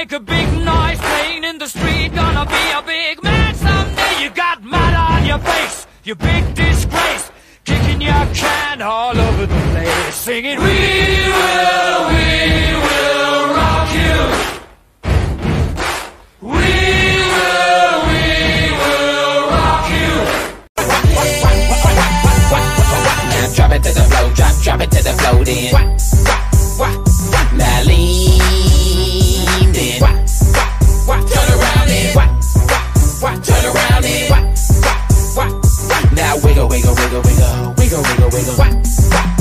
make a big noise playing in the street. Gonna be a big man someday. You got mud on your face, you big disgrace. Kicking your can all over the place, singing, We will, we will rock you. We will, we will rock you. Now drop it to the flow, drop, drop it to the flow. Wiggle, wiggle, wiggle, wiggle. Play